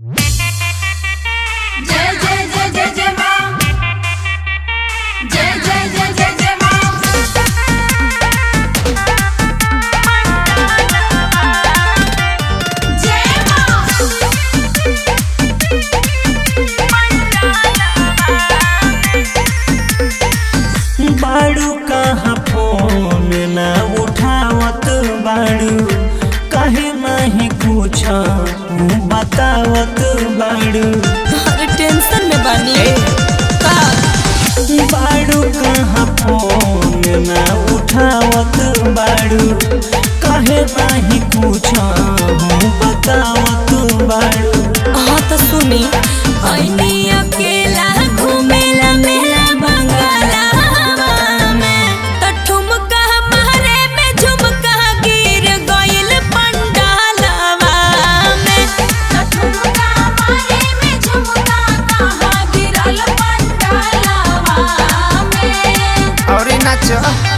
you बतावत बाड़ू। हर tension में बानी future